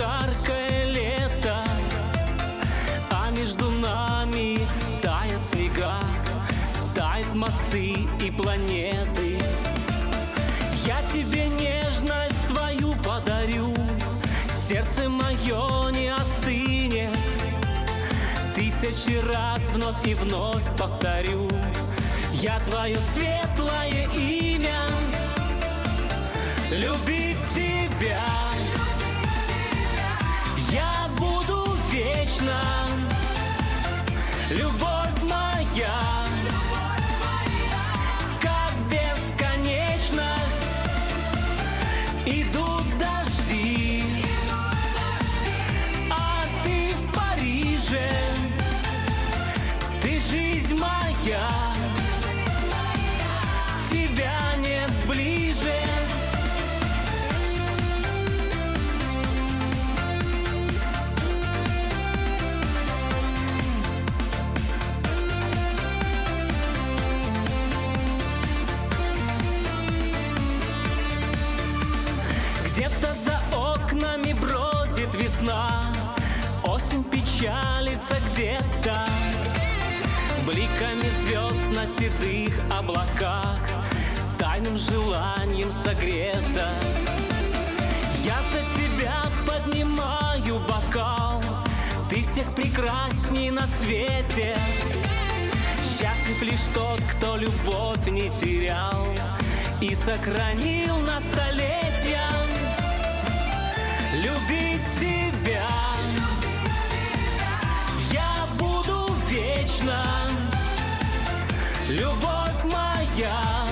жаркое лето А между нами тает снега Тают мосты и планеты. Я тебе нежность свою подарю Сердце мое не остынет. Тысячи раз вновь и вновь повторю Я твое светлое имя. Любить тебя Любовь весна Осень печалится где-то. Бликами звезд на седых облаках Тайным желанием согрета. Я за тебя поднимаю бокал Ты всех прекрасней на свете. Счастлив лишь тот, кто любовь не терял И сохранил на столетия вечно Любовь моя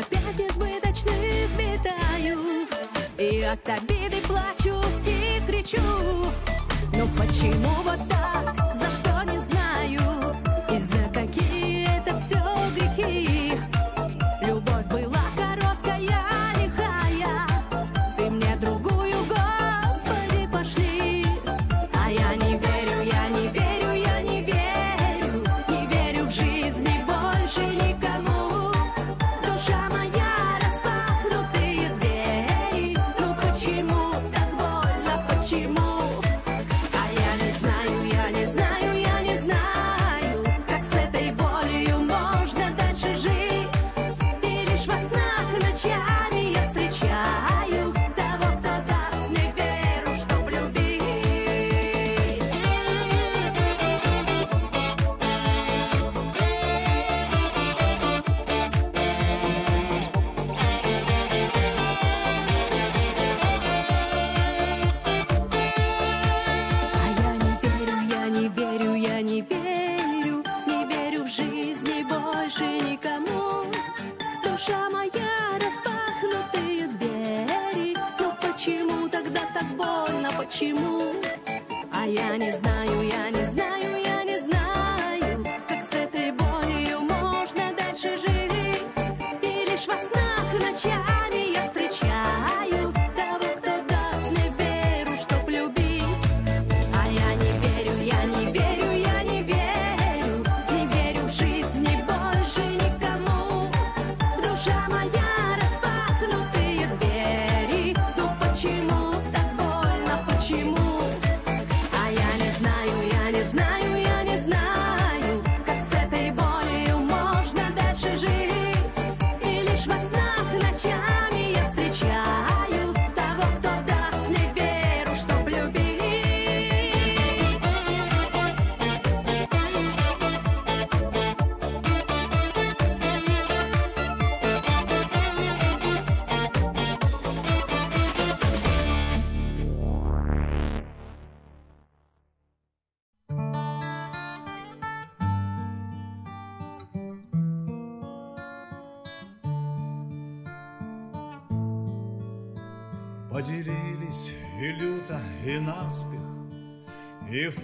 опять избыточных витаю И от обиды плачу и кричу. Но почему вот так?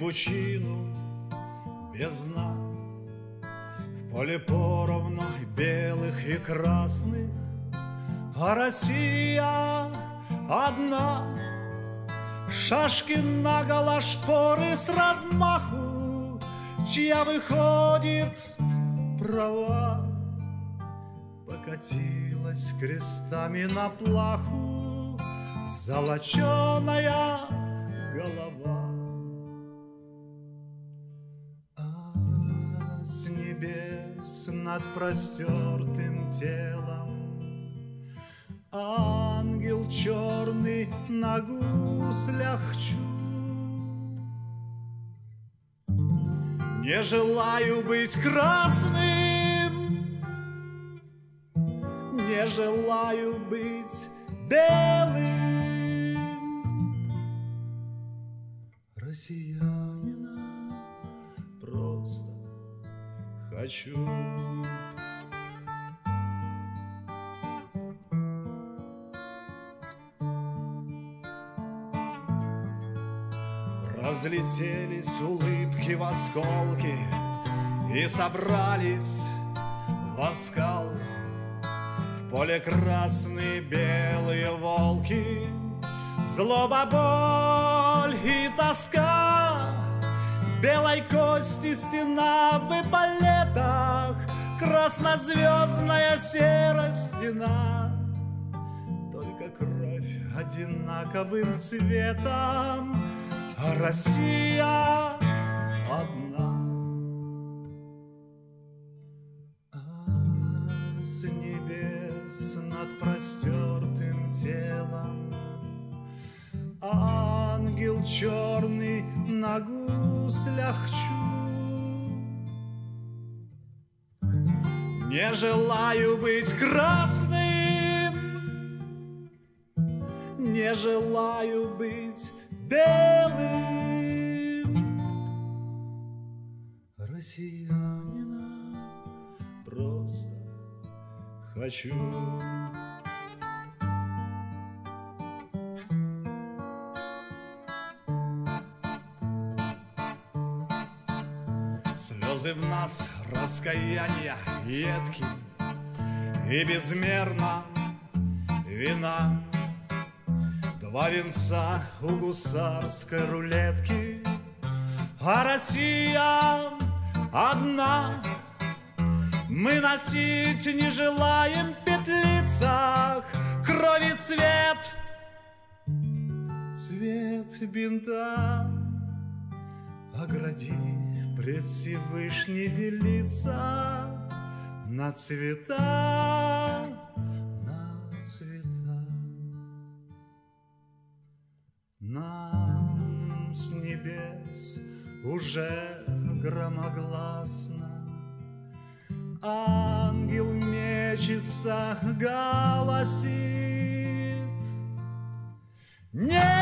Пучину без дна. В поле поровну белых и красных А Россия одна. Шашки наголо, шпоры с размаху Чья выходит права. Покатилась крестами на плаху Золоченая голова над простертым телом Ангел черный на гуслях чу. Не желаю быть красным, не желаю быть белым. Россиянина просто хочу. Разлетелись улыбки в осколки И собрались в оскал. В поле красные белые волки Злоба, боль и тоска. Белой кости стена в эполетах Краснозвездная серая стена. Только кровь одинаковым цветом а Россия одна. А с небес над простертым телом Ангел черный на гуслях чу. Не желаю быть красным, не желаю быть белым. Россиянина просто хочу. Слезы в нас раскаяния едки И безмерно вина Два венца у гусарской рулетки А Россия одна. Мы носить не желаем в петлицах Крови цвет Цвет бинта. Огради пред Всевышний делиться На цвета, Нам с небес уже громогласно. Ангел мечется, голосит. Нет,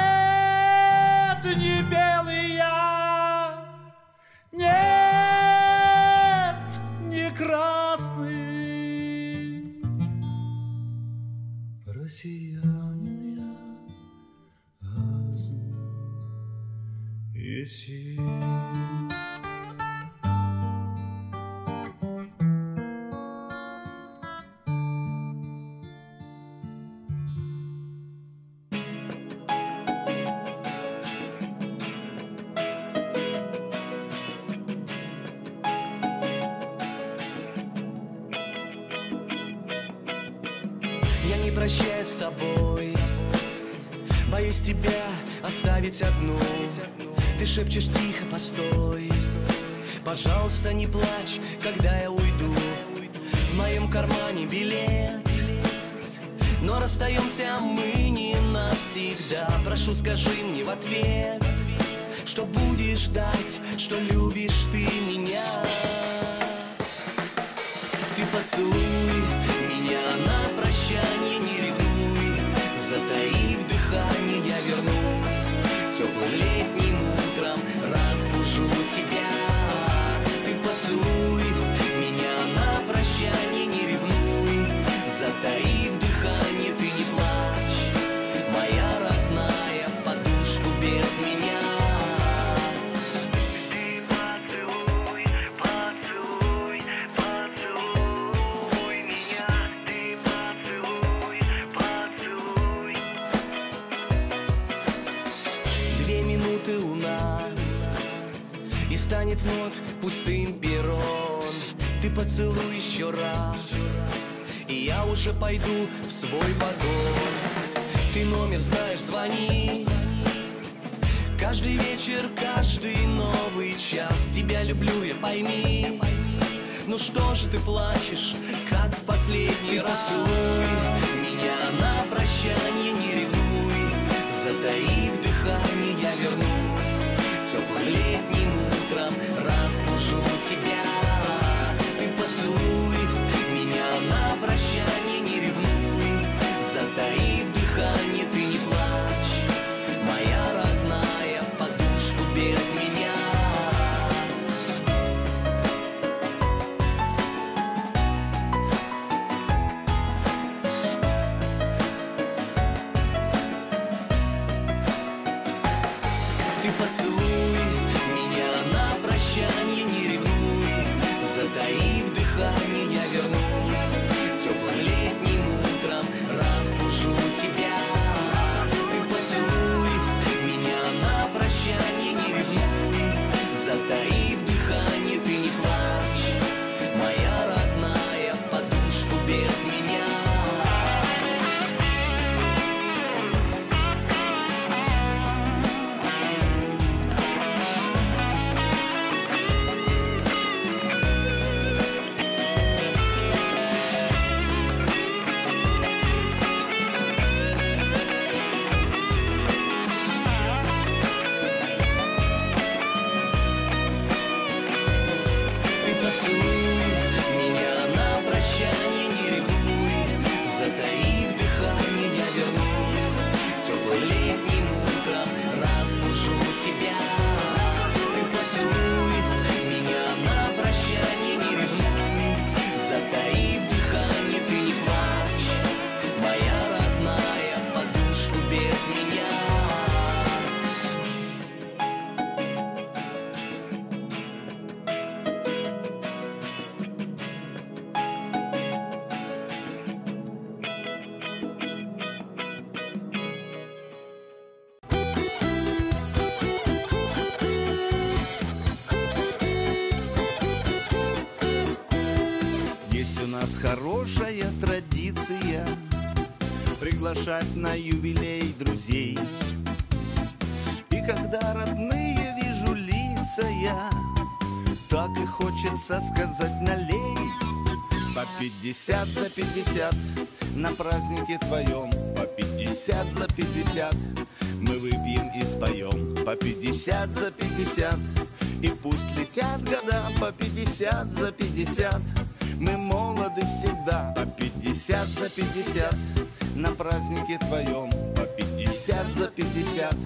Пожалуйста, не плачь, когда я уйду. В моем кармане билет. Но расстаемся мы не навсегда. Прошу, скажи мне в ответ Что будешь ждать, что любишь ты меня. Ты поцелуй что же ты плачешь, как в последний ты раз? Поцелуй нас хорошая традиция Приглашать на юбилей друзей. И когда родные вижу лица я Так и хочется сказать налей. По пятьдесят за пятьдесят На празднике твоем. По пятьдесят за пятьдесят Мы выпьем и споем. По пятьдесят за пятьдесят И пусть летят года. По пятьдесят за пятьдесят Мы молоды всегда. По пятьдесят за пятьдесят. На празднике твоем. По пятьдесят за пятьдесят.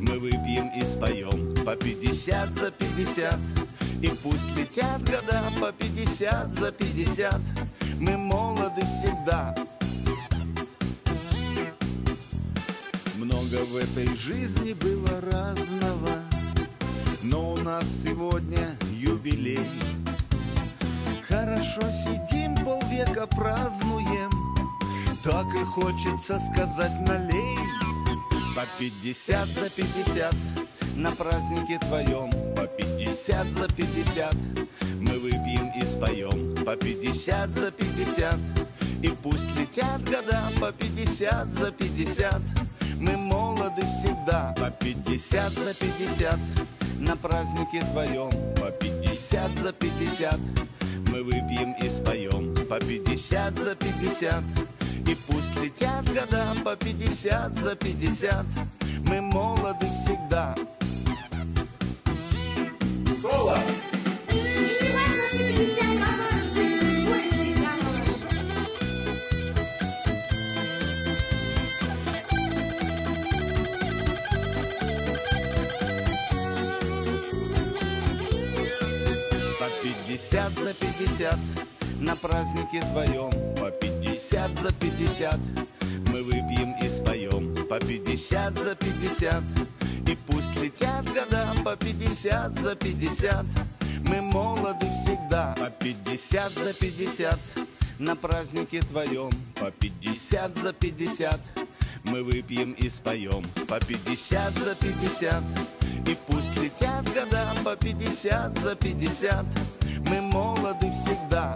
Мы выпьем и споем. По пятьдесят за пятьдесят. И пусть летят года. По пятьдесят за пятьдесят. Мы молоды всегда. Много в этой жизни было разного. Но у нас сегодня юбилей Хорошо сидим, полвека празднуем. Так и хочется сказать налей По пятьдесят за пятьдесят На празднике твоем. По пятьдесят за пятьдесят Мы выпьем и споем. По пятьдесят за пятьдесят И пусть летят года. По пятьдесят за пятьдесят Мы молоды всегда. По пятьдесят за пятьдесят На празднике твоем. По пятьдесят за пятьдесят мы выпьем и споем по пятьдесят за пятьдесят. И пусть летят года по пятьдесят за пятьдесят. Мы молоды всегда. По пятьдесят за 50 на празднике вдвоем. По 50 за 50 мы выпьем и споем. По 50 за 50 и пусть летят года. По 50 за 50 мы молоды всегда. По 50 за 50 на празднике твоем По 50 за 50 мы выпьем и споем. По 50 за 50 и пусть летят года. По 50 за 50 мы молоды всегда.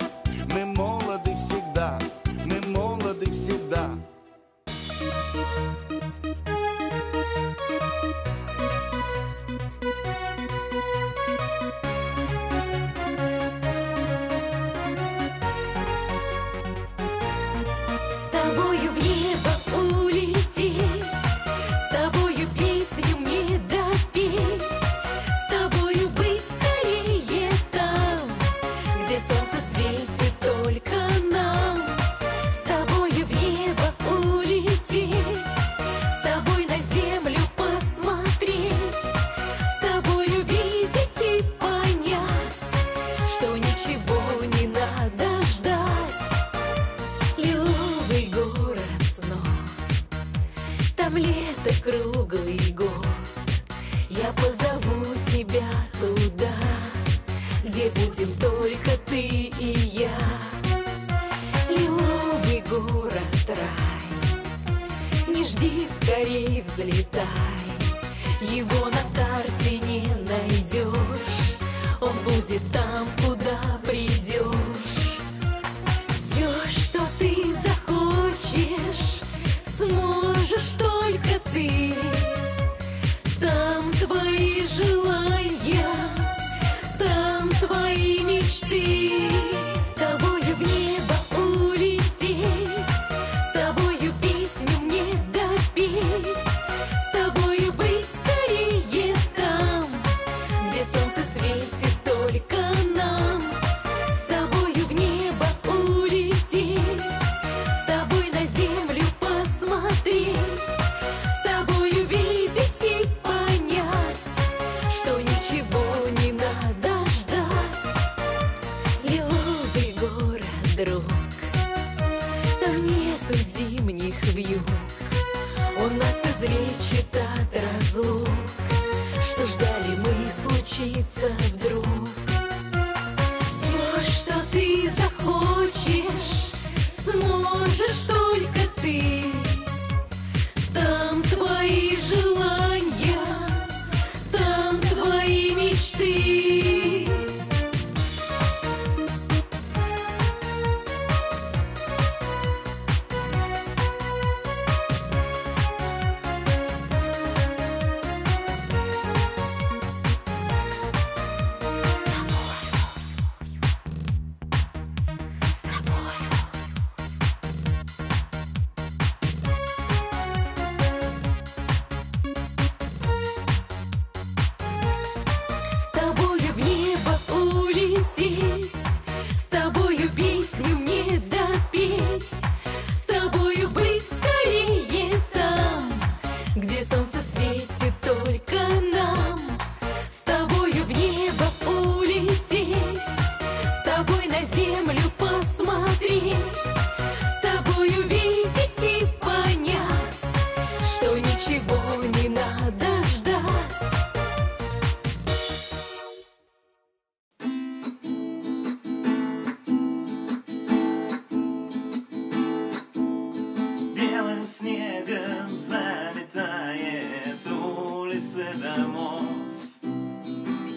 Снегом заметает улицы домов.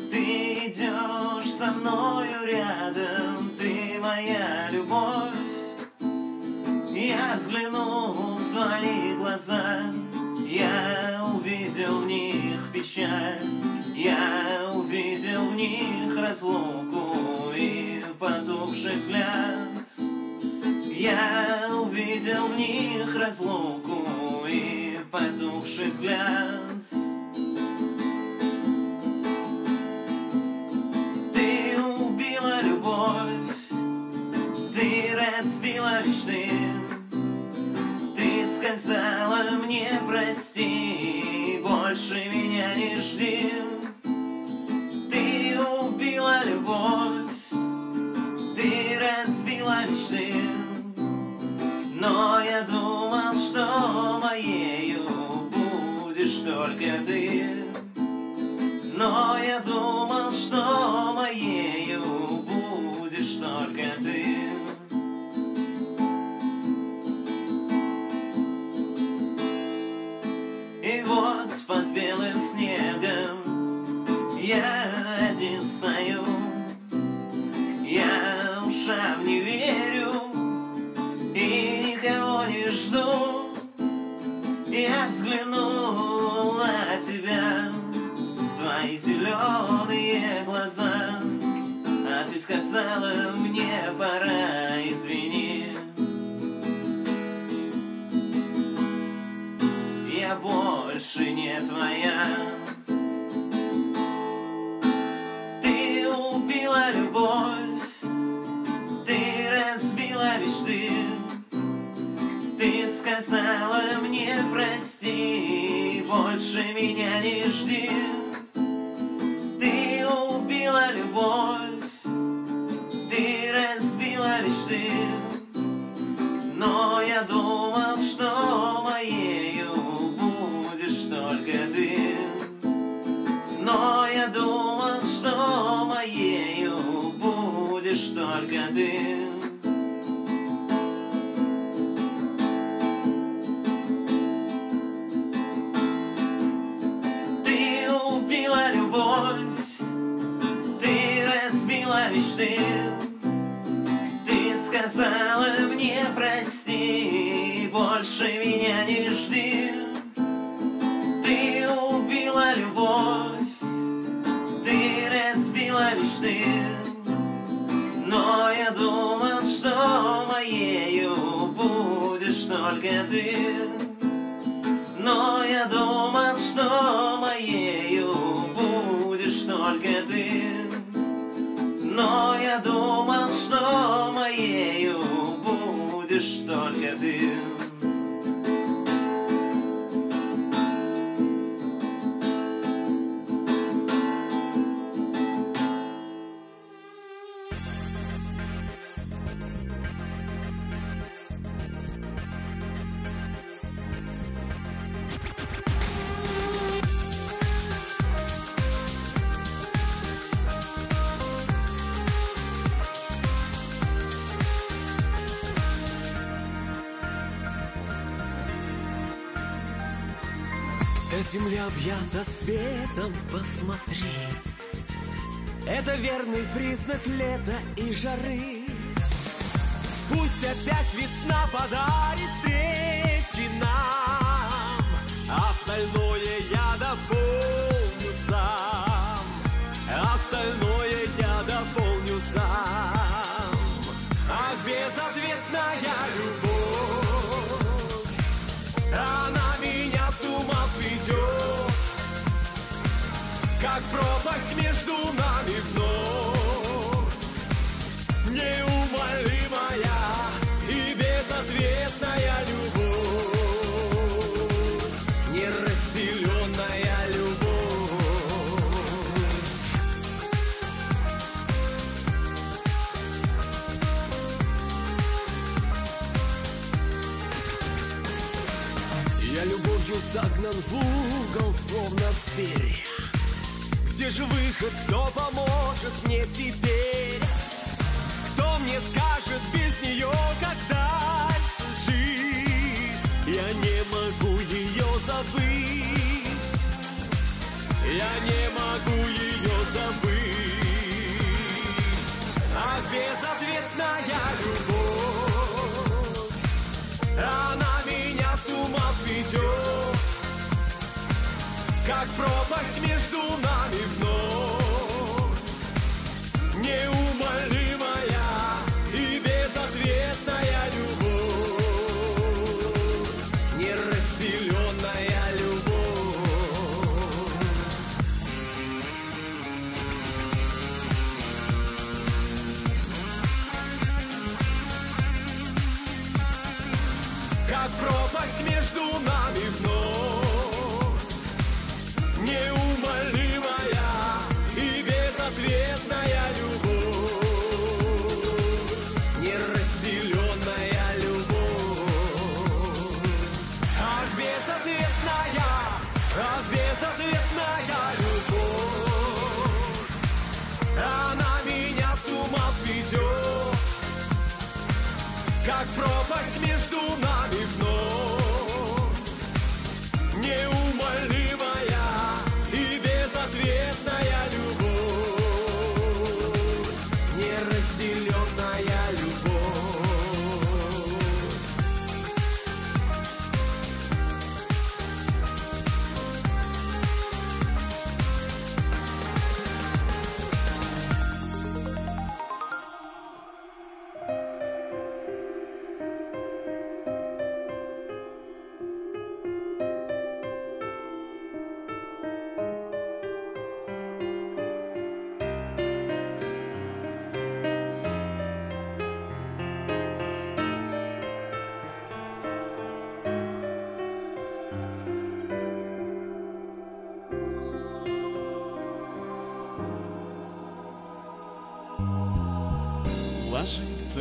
Ты идешь со мною рядом, ты моя любовь. Я взглянул в твои глаза, я увидел в них печаль Я увидел в них разлуку и потухший взгляд. Я увидел в них разлуку и потухший взгляд. Ты убила любовь, ты разбила мечты, ты сказала мне прости. Но я думал, что моею будешь только ты. Но я думал, что моею будешь только ты. И вот под белым снегом я один стою. Я ушам не верю. Я взглянул на тебя В твои зеленые глаза. А ты сказала мне пора, извини Я больше не твоя сказала мне прости Больше меня не жди Ты убила любовь Ты разбила мечты. Но я думал, что моею будешь только ты. Но я думал, что моею будешь только ты мечты Ты сказала мне прости Больше меня не жди. Ты убила любовь Ты разбила мечты. Но я думал, что моею будешь только ты. Но я думал, что моею будешь только ты Но я думал, что моею будешь только ты объята светом, посмотри. Это верный признак лета и жары. Пусть опять весна подарит встречи нам Остальное нами вновь. Неумолимая и безответная любовь. Неразделенная любовь. Я любовью загнан в угол, словно зверь Где же выход, кто поможет мне теперь? Кто мне скажет без нее, как дальше жить? Я не могу ее забыть Я не могу ее забыть Ах, безответная любовь Она меня с ума сведет Как пропасть между нами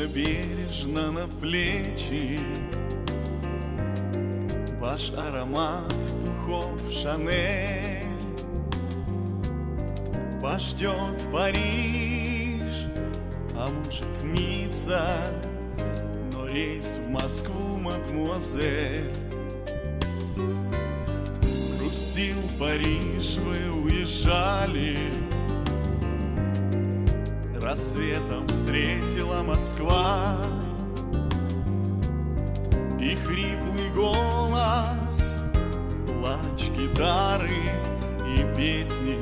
Бережно на плечи. Ваш аромат духов Шанель Вас ждет Париж, а может Ницца Но рейс в Москву, мадмуазель. Грустил Париж, вы уезжали Рассветом встретила Москва. И хриплый голос Плач гитары и песни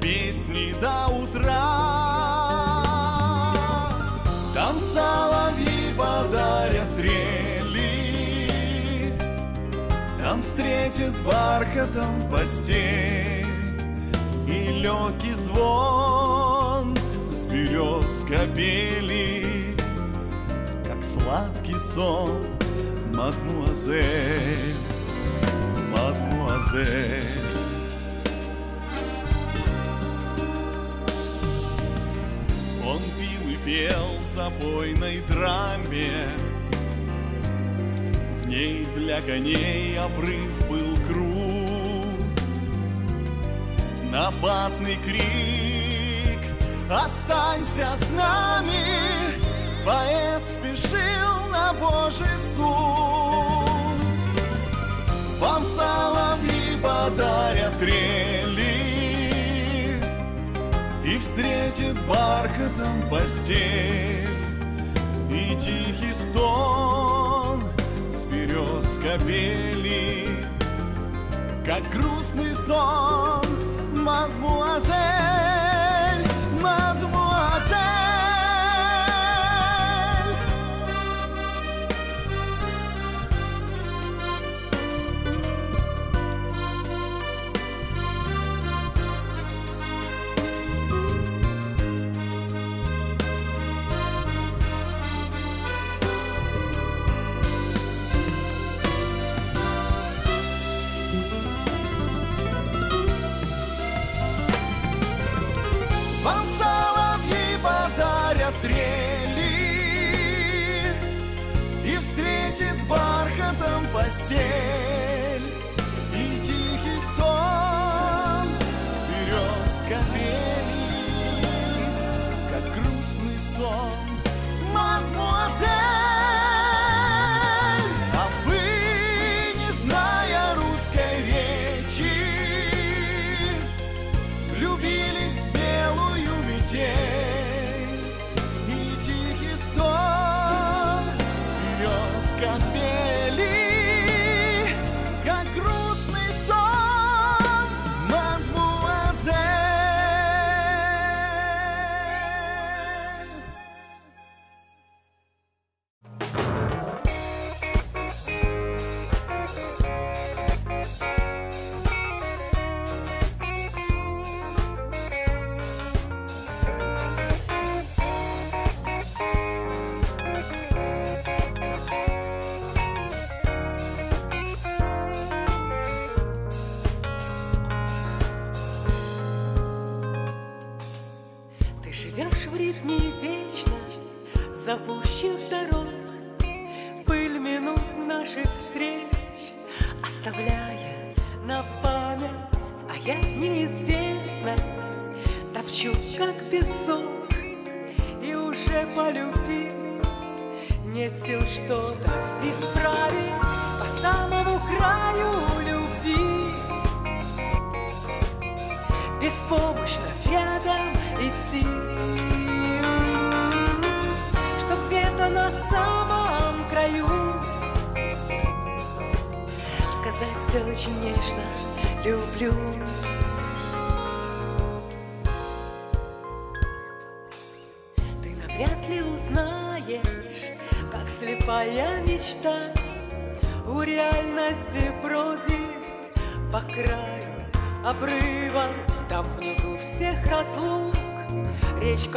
Песни до утра. Там соловьи подарят трели Там встретит бархатом постель И легкий звон берез капели Как сладкий сон, мадмуазель, мадмуазель. Он пил и пел в запойной драме. В ней для коней обрыв был крут. Нападный крик «Останься с нами!» Поэт спешил на Божий суд. Вам соловьи подарят трели И встретит бархатом постель. И тихий стон с берез капели Как грустный сон, мадмуазель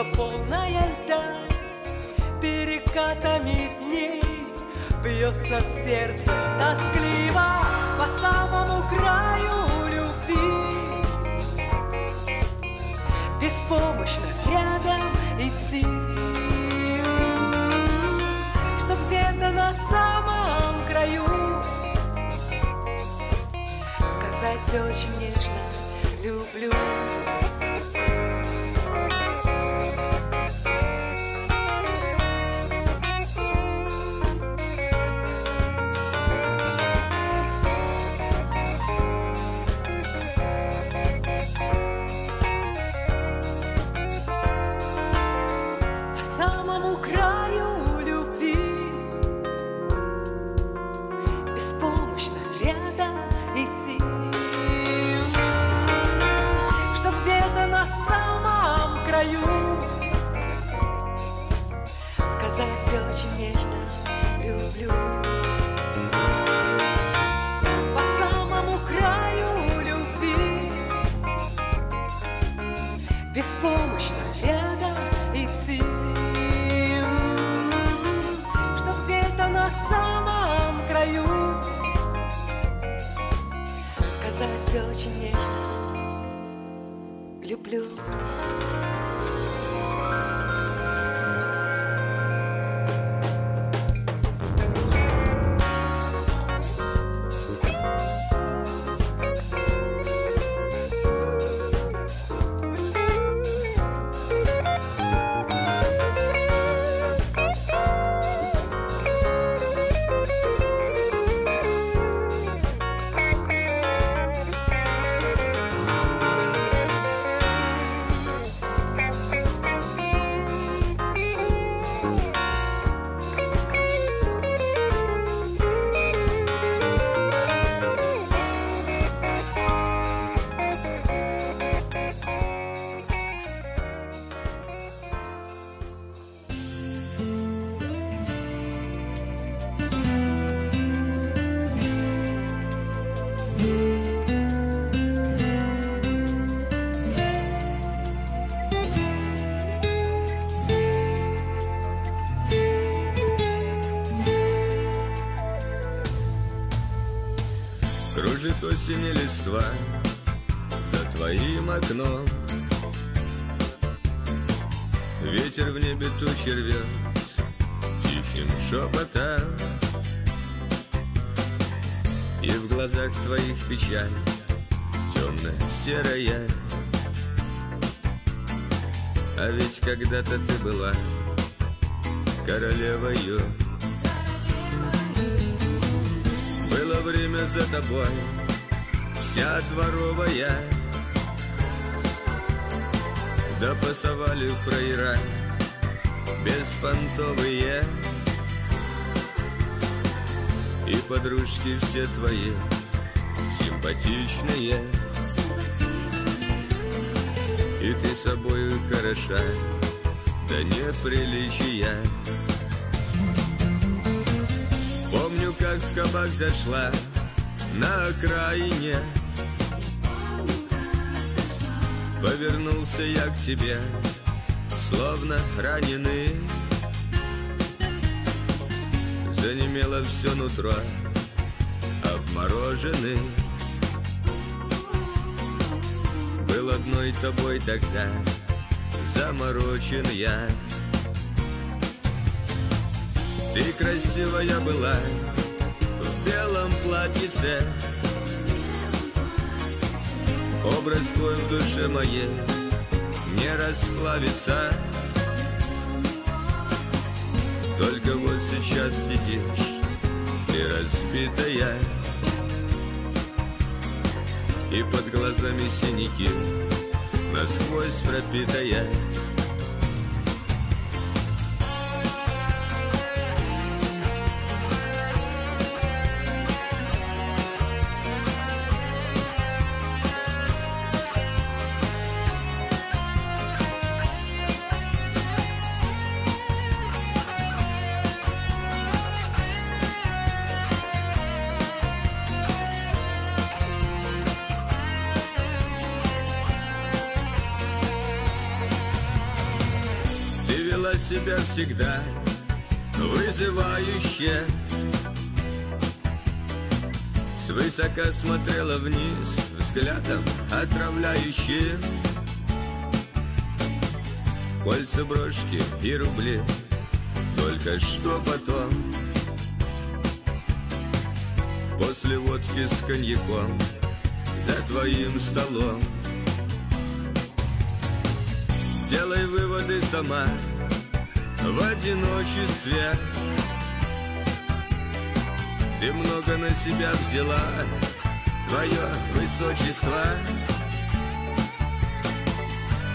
Девушка полная льда Перекатами дней. Бьется в сердце тоскливо По самому краю любви. Беспомощно рядом идти. Что где-то на самом краю Сказать очень нежно люблю Кружит осень и листва за твоим окном. Ветер в небе тучи рвет тихим шепотом. И в глазах твоих печаль темно-серая А ведь когда-то ты была королевою. Было время за тобой Вся дворовая. Да пасовали фраера. Беспонтовые. И подружки все твои. Симпатичные. И ты собою хороша. Да неприличия. Помню, как в кабак зашла на окраине Повернулся я к тебе, словно раненый. Занемело все нутро, обмороженный. Был одной тобой тогда заморочен я. Ты красивая была в белом платьице Образ твой в душе моей не расплавится. Только вот сейчас сидишь ты разбитая. И под глазами синяки насквозь пропитая свысока а смотрела вниз Взглядом отравляющим. Кольца, брошки и рубли Только что потом. После водки с коньяком За твоим столом. Делай выводы сама В одиночестве. Ты много на себя взяла, твое высочество.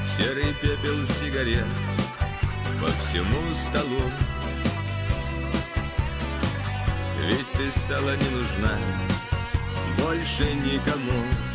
Серый пепел сигарет по всему столу. Ведь ты стала не нужна больше никому.